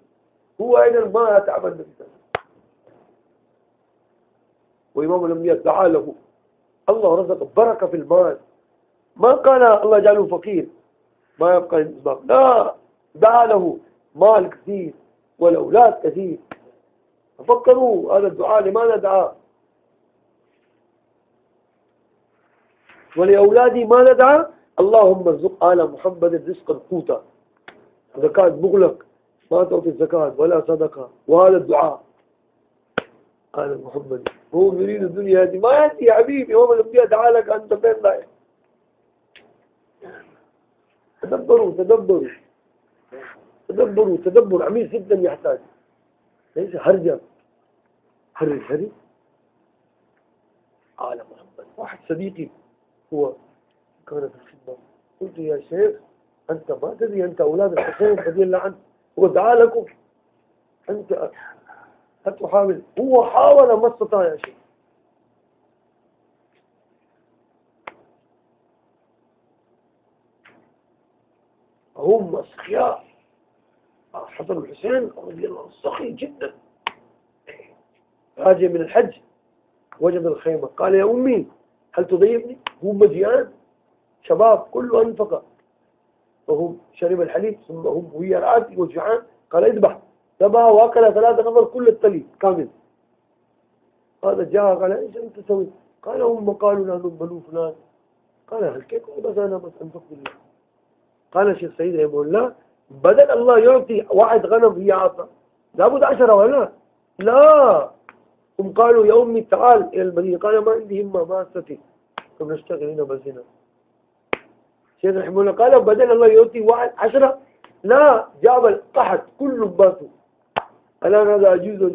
هو أيضا ما تعب النبي صلى الله عليه وسلم؟ وإمام الأنبياء دعا له. الله رزق بركة في المال. ما قال الله جعله فقير. ما يبقى لا. دعا له مال كثير والأولاد كثير. ففكروا هذا الدعاء لماذا دعا ولأولادي ما ندعى. اللهم ارزق آل محمد رزقا قوتا زكاة مغلق. ما تعطي الزكاة ولا صدقة. وهذا الدعاء. آل محمد. هو يريد الدنيا هذه. ما يأتي يا حبيبي. يوم الأنبياء. تعال لك أنت فين رايح تدبروا تدبروا. تدبر عميق جدا يحتاج. ليس هرجة هرج هرج آل محمد. واحد صديقي هو كان في الخدمة. قلت يا شيخ أنت ما تدري أنت أولاد الحسين رضي الله عنه. هو دعا لكم. أنت تحاول هو حاول ما استطاع يا شيخ. هم أسخياء حسن الحسين رضي الله عنه. سخي جدا. راجع من الحج وجد الخيمة. قال يا أمي هل تضيفني؟ هو مديان. شباب كله أنفق. وهم شرب الحليب ثم هم وهي رأت وجعان قال اذبح. ذبح وأكل ثلاثة نفر كل التلي كامل. هذا جاء قال إيش أنت تسوي؟ قال هم قالوا نحن بنو فلان. قال هل كيف؟ بس أنا بس أنفق بالله. قال الشيخ سعيد رحمه الله بدل الله يعطي واحد غنم هي عطى لابد عشرة ولا؟ لا. هم قالوا يا أمي تعال إلى المدينة قال ما عندي همة ما أستطيع. نشتغل هنا بس هنا. شيخ رحمه الله قال بدل الله يعطي واحد عشرة لا جاب القحط كله باسه الآن هذا أجوز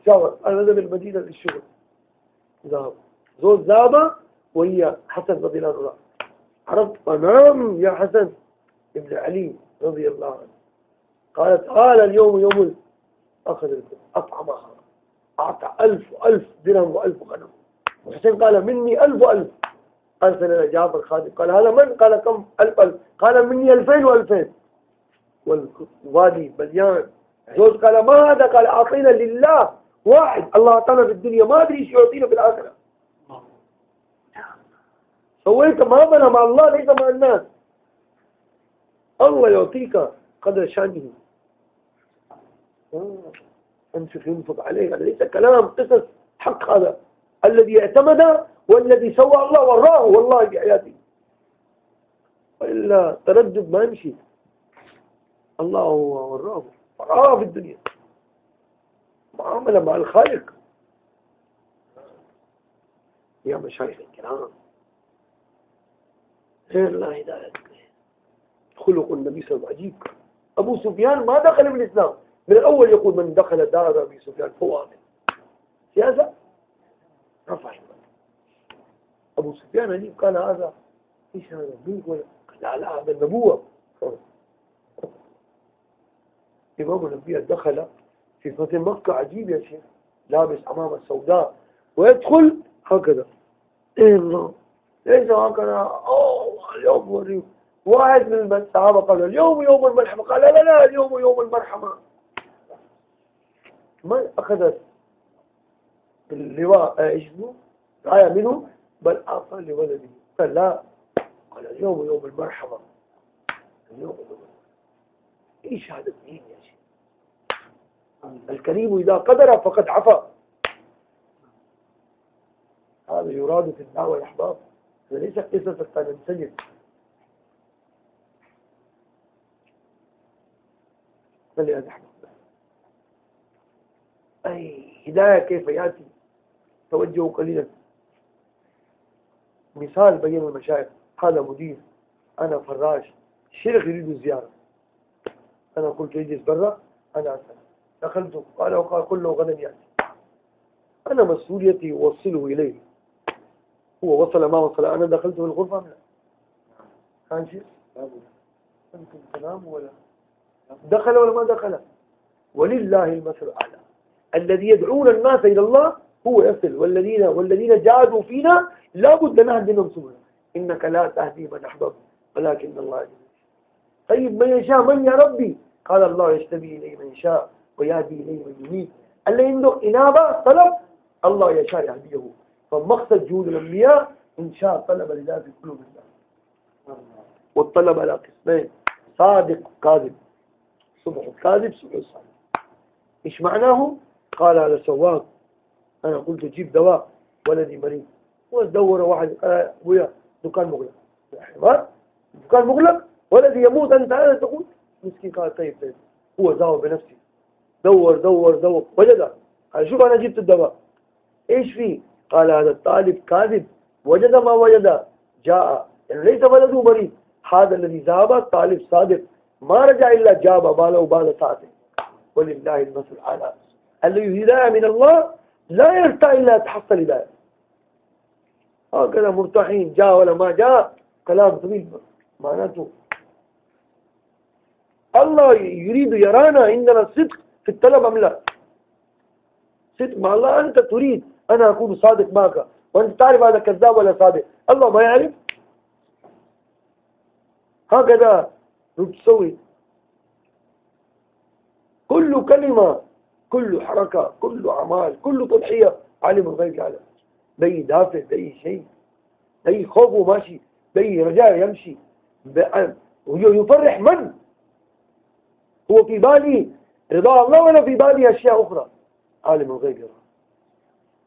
الشاور أنا ذهب المدينة للشغل. ذهب. زول ذهب وهي حسن رضي الله عنه. عرفت؟ نعم يا حسن. ابن علي رضي الله عنه. قالت قال اليوم يوم أخذ أطعمها. أعطى ألف وألف درهم وألف غنم. وحسين قال مني ألف وألف. أرسل إلى جعفر خادم قال هذا من؟ قال كم؟ ألف ألف. قال مني ألفين وألفين. والوادي مليان زوج قال ما هذا قال أعطينا لله واحد. الله أعطانا في الدنيا. ما أدري إيش يعطينا في الآخرة. سويت ما بنا مع الله ليس مع الناس. الله يعطيك قدر شأنه. أنفق ينفق عليك. هذا ليس كلام قصص. حق هذا. الذي اعتمد والذي سوى الله وراه والله بحياته. وإلا تردد ما يمشي. الله وراه. وراه في الدنيا. معاملة مع الخالق. يا مشايخ الكرام. غير الله هداية. خلق النبي صلى الله عليه وسلم عجيب. أبو سفيان ما دخل في الإسلام. من الأول يقول من دخل دار أبي سفيان فهو آمن. سياسة؟ رفع أبو سفيان عجيب. قال هذا إيش هذا؟ ملك ولا لا لا هذا النبوة. إمام الأنبياء دخل في فتح مكة. عجيب يا شيخ. لابس عمامة سوداء ويدخل هكذا. إيه ليس هكذا. أوه اليوم وريم واحد من الصحابة قال اليوم يوم الملحمة قال لا لا اليوم يوم المرحمة. ما أخذت اللواء إيش آية منه بل أعطى لولده. قال لا. قال اليوم يوم المرحمة. اليوم يوم إيش هذا الدين يا شيخ؟ الكريم إذا قدر فقد عفا. هذا يراد في الدعوة يا أحباب ليس قصة ننسجم فلهذا أحباب أي هداية كيف يأتي؟ توجهوا قليلا. مثال بين المشايخ. هذا مدير. أنا فراش. الشيخ يريد الزيارة. أنا قلت يجلس برا. أنا أسأل. دخلت. قال وقال كله غدا يأتي. أنا مسؤوليتي أوصله إليه. هو وصل ما وصل. أنا دخلت في الغرفة. لا. كان شيء؟ أنتم تنام ولا؟ دخل ولا ما دخل؟ ولله المثل الأعلى. الذي يدعون الناس إلى الله هو يصل. والذين والذين جادوا فينا لا بد نهدي سبلا إنك لا تهدي من أحببت ولكن الله يهدي. طيب من يشاء من يا ربي؟ قال الله يشتبي إليه من يشاء ويهدي إليه من يريد. اللي عنده إنابة طلب الله يشاء يهديه. فمقصد جهود الأنبياء إن شاء طلب لله في قلوب الله والطلب على قسمين صادق كاذب. صبح كاذب صبح صادق إيش معناه؟ قال هذا سواق. أنا قلت جيب دواء ولدي مريض. ودور واحد؟ قال أبويا دكان مغلق. حمار دكان مغلق؟ والذي يموت أنت؟ أنا تقول مسكين قال طيب طيب. هو زاوى بنفسه. دور دور دور. وجد. قال شوف أنا جبت الدواء. إيش فيه؟ قال هذا الطالب كاذب. وجد ما وجد. جاء. يعني ليس ولده مريض. هذا الذي ذهب الطالب صادق. ما رجع إلا جاب باله بعد ساعته ولله المثل الأعلى الذي هداية من الله لا يرتاح إلا تحصل هداية. هكذا مرتاحين جاء ولا ما جاء كلام طويل معناته. الله يريد يرانا عندنا الصدق في الطلب أم لا؟ صدق مع الله أنت تريد أنا أكون صادق معك. وأنت تعرف هذا كذاب ولا صادق. الله ما يعرف؟ هكذا تسوي كل كلمة كل حركة كل أعمال كل تضحية عالم الغيب يعلم بأي دافع بأي شيء بأي خوف وماشي بأي رجاء يمشي. ويفرح من؟ هو في بالي رضا الله ولا في بالي أشياء أخرى. عالم الغيب يرى.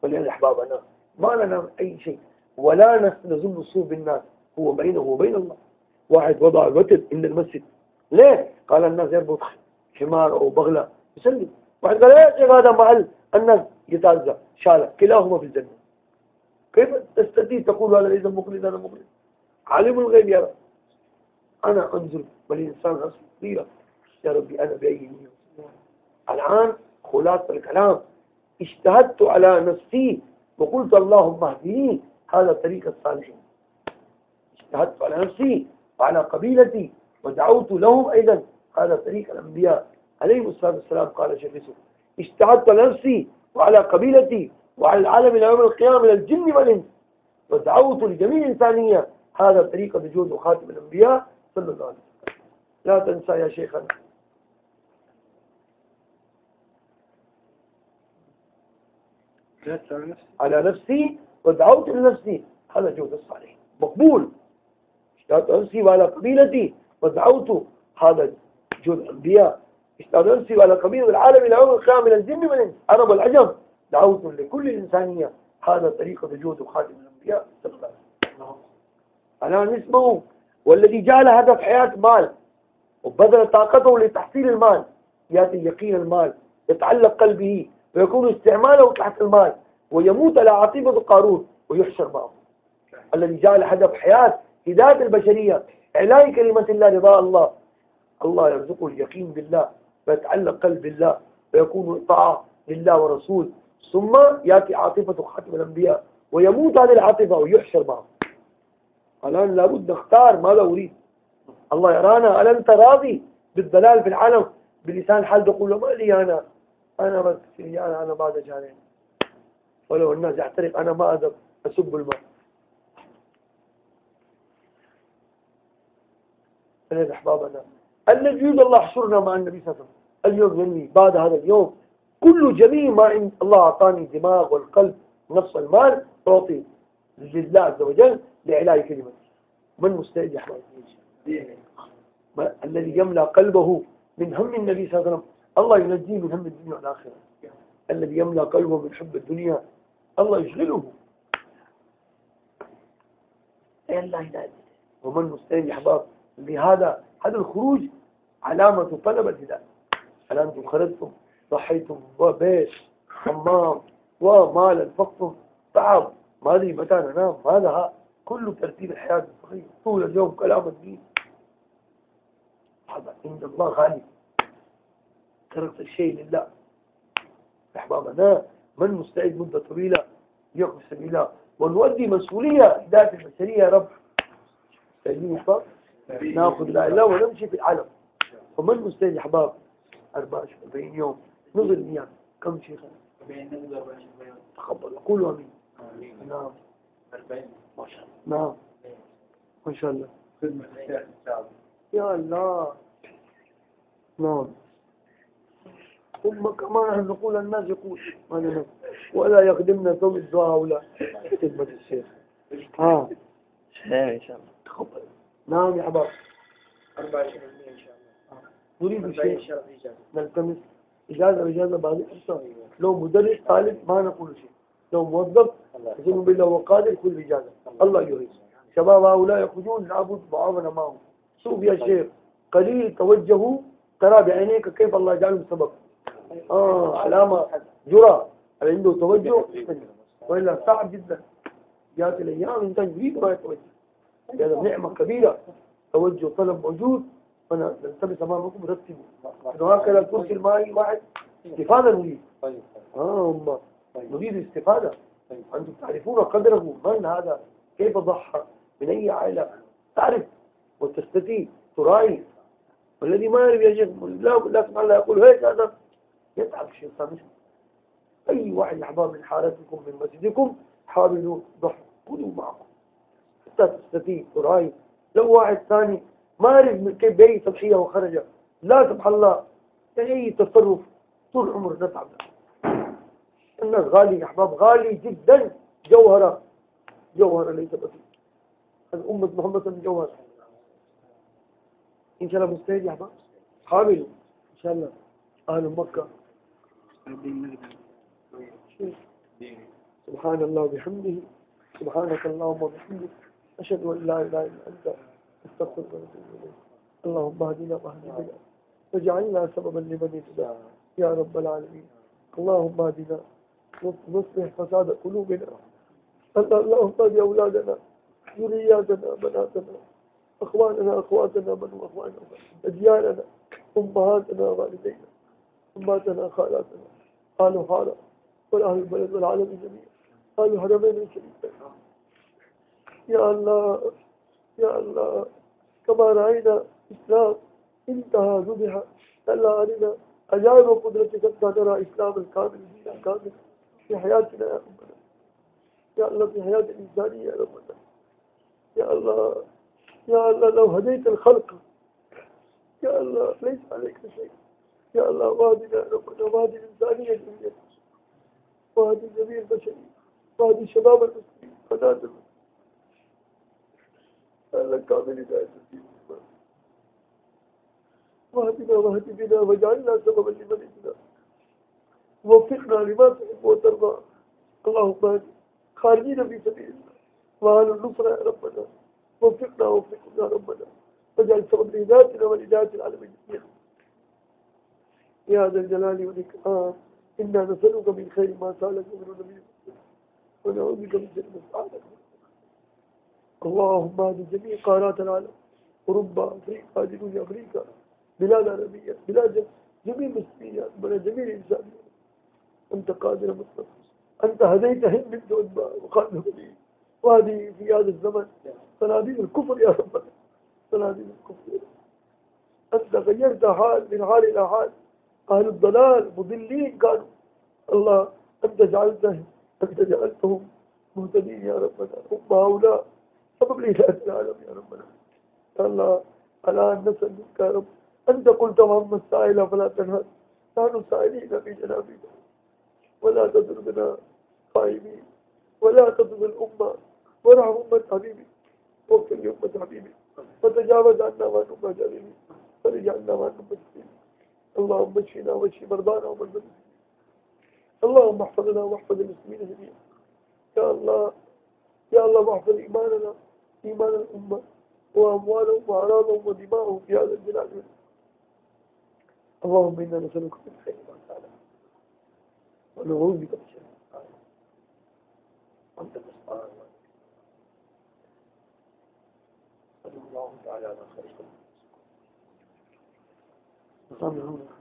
ولهذا أحبابنا ما لنا أي شيء. ولا نظن السوء بالناس. هو بينه وبين الله. واحد وضع الوتر عند المسجد. ليه؟ قال الناس يربط حمار أو بغلة. يسلم. واحد قال شيخ هذا محل؟ الناس يتعزى. شالة كلاهما في الجنة. كيف تستطيع تقول هذا ليس مخلص هذا مخلص عالم الغيب يرى أنا أنظر والإنسان أصلي. يا ربي أنا بأي نية؟ الآن خلاصة الكلام. اجتهدت على نفسي وقلت اللهم اهدني. هذا طريق الصالحين. اجتهدت على نفسي. وعلى قبيلتي ودعوت لهم أيضا. هذا طريق الأنبياء عليهم الصلاة والسلام قال شيخ يوسف. اجتهدت على نفسي وعلى قبيلتي وعلى العالم إلى يوم القيامة من الجن والإنس. ودعوت لجميع الإنسانية. هذا طريقة وجود وخاتم الأنبياء صلى الله عليه وسلم. لا تنسى يا شيخنا. على نفسي؟ ودعوت لنفسي. هذا جهد الصالح. مقبول. نفسي وعلى قبيلتي ودعوت هذا جهد الأنبياء. نفسي وعلى قبيلة العالم إلى القيامة من الجن والإنس عرب والعجم. دعوت لكل الإنسانية هذا طريقة جهد خاتم الأنبياء. صلى الله. عليه وسلم اسمه والذي جعل هدف حياة مال وبذل طاقته لتحصيل المال. يأتي يقين المال يتعلق قلبه ويكون استعماله تحت المال ويموت على عاطفة قارون ويحشر معه. الذي جعل هدف حياة هداية البشرية. إعلاء كلمة الله رضا الله. الله يرزقه اليقين بالله ويتعلق قلب بالله ويكون طاعة لله ورسول. ثم يأتي عاطفة خاتم الأنبياء ويموت هذه العاطفة ويحشر معه. الآن لابد نختار ماذا أريد. الله يرانا. هل أنت راضي بالدلال في العالم؟ بلسان الحال تقول ما لي أنا؟ أنا بس أنا أنا بعد شهرين ولو الناس يحترق أنا ما أدب أسب الماء. فلذا أحبابنا الذي يريد الله حشرنا مع النبي صلى الله عليه وسلم. اليوم ينوي بعد هذا اليوم كل جميع ما عند الله أعطاني الدماغ والقلب نفس المال أعطي لله عز وجل لعلاج كلمته من مستعد يا الذي يملأ قلبه من هم النبي صلى الله عليه وسلم. الله ينجيه من هم الدنيا والآخرة. الذي يملأ قلبه من حب الدنيا الله يشغله. ومن مستعد يا أحباب؟ لهذا هذا الخروج علامة طلب الهداية هل أنتم خرجتم ضحيتم وبيت حمام ومال انفقتم تعب ما أدري متى ننام هذا كل ترتيب الحياة الصغير طول اليوم كلام الدين هذا عند الله غالي. تركت الشيء لله. أحبابنا من مستعد مدة طويلة؟ يقف سبيلا ونؤدي مسؤولية هداية البشرية يا رب. مستعدين ناخذ لا إله ونمشي في العالم. ومن مستعد يا أحباب 44 يوم. نزل مياه كم شيخ؟ تقبل. قولوا آمين. نعم. ما شاء الله. نعم. ما شاء الله. يا الله. نعم. ثم كمان نقول الناس يقول. ما ولا يخدمنا ثم الدعاء ولا خدمة الشيخ. ها. إن شاء الله. تقبل. نعم يا حباب. 24 إن شاء الله. نريد شيء. نلتمس. إجازة إجازة بعد لو مدرس طالب ما نقول شيء. لو موظف أظن بالله وقادر كل إجازة. الله يريد شباب هؤلاء يخرجون لابد معاونة معهم. شوف يا شيخ قليل توجهوا ترى بعينيك كيف الله جعلهم سبب. آه علامة جرى. اللي عنده توجه؟ وإلا صعب جدا. جاءت الأيام إنسان يريد ما يتوجه. هذا نعمة كبيرة. توجه طلب موجود. فأنا نلتمس أمامكم رتبوا هكذا الكرسي المائي واحد استفادة نريد. طيب. آه هم. نريد استفادة طيب. أنتم تعرفون قدره. من هذا؟ كيف ضحى؟ من أي عائلة؟ تعرف. وتستطيع تراعي. والذي ما يعرف يا شيخ لا لا سبحان الله يقول هيك هذا. يتعب الشيطان أي واحد أحباب من حارتكم من مسجدكم حاولوا ضحوا خذوا معكم. حتى تستطيع تراعي لو واحد ثاني ما يعرف كيف بأي تضحية وخرج لا سبحان الله يعني أي تصرف طول عمر نتعب الناس غالي يا أحباب غالي جدا. جوهرة. جوهرة ليس بسيط هذه أمة محمد صلى جوهرة. إن شاء الله مستعد يا أحباب؟ حامل. إن شاء الله. أهل مكة. سبحان الله وبحمده. سبحانك اللهم وبحمدك. أشهد أن لا إله إلا أنت أستغفرك ونتوب إليك. اللهم اهدنا واهد بنا واجعلنا سببا لمن اهتدى يا رب العالمين. اللهم اهدنا نصلح فساد قلوبنا. اللهم اهد أولادنا ذرياتنا بناتنا أخواننا أخواتنا بنو أخواننا أدياننا أمهاتنا والدينا أمهاتنا خالاتنا قالوا حالا والأهل البلد والعالم جميعا. قالوا حرمين الشريفين يا الله يا الله. كما رأينا إسلام انتهى ذبح ألا علينا. أجاب قدرتك حتى نرى إسلام الكامل الدين الكامل في حياتنا يا ربنا يا الله في حياة الإنسانية يا ربنا يا الله يا الله لو هديت الخلق. يا الله ليس عليك شيء. يا الله وادنا يا ربنا وادي الإنسانية جميعا وادي جميع البشرية. وادي شباب المسلمين بنات المسلمين الله كامل هداية الدين واهدنا واهد بنا واجعلنا سببا لمن اهتدى وفقنا لما تحب وترضى اللهم اهد خارجين في سبيل الله وأهل النصرة يا ربنا۔ وفقنا وفقنا ربنا۔ واجعل سبب لهدايتنا ولهداية العالمين جميعا۔ يا ذا الجلال والإكرام۔ إنا نسألك من خير ما سألك من النبي ونعوذ بك من شر ما سألك اللهم هذه جميع قارات العالم أوروبا أفريقيا جنوب أفريقيا بلاد عربية بلاد جميع المسلمين بلاد جميع الإنسانية أنت قادر مطلق أنت هديتهم من دون ما وقال وهذه في هذا الزمن صناديق الكفر يا رب. صناديق الكفر أنت غيرت حال من حال إلى حال. أهل الضلال مضلين كانوا الله أنت جعلتهم أنت جعلتهم مهتدين يا ربنا هم هؤلاء سبب لهداية العالم يا ربنا الله الآن نسأل منك يا رب. أنت قلت وهم السائل فلا تنهد نحن سائلين في جنابك. ولا تضربنا قائمين ولا تضرب الأمة. ورحم أمة حبيبي. واغفر لأمة حبيبي. وتجاوز عنا وعن أمة حبيبي فرجعنا وعن أمة حبيبي اللهم اشفنا واشف مرضانا ومرضى اللهم احفظنا واحفظ المسلمين جميعا. يا الله يا الله واحفظ إيماننا. إيمان الأمة وأموالهم وأعراضهم ودماءهم في هذا الجلال اللهم إنا نسألك من خير ما تعلم ونعوذ بك من شر ما تعلم أنت المستعان صلى الله تعالى على خير خلق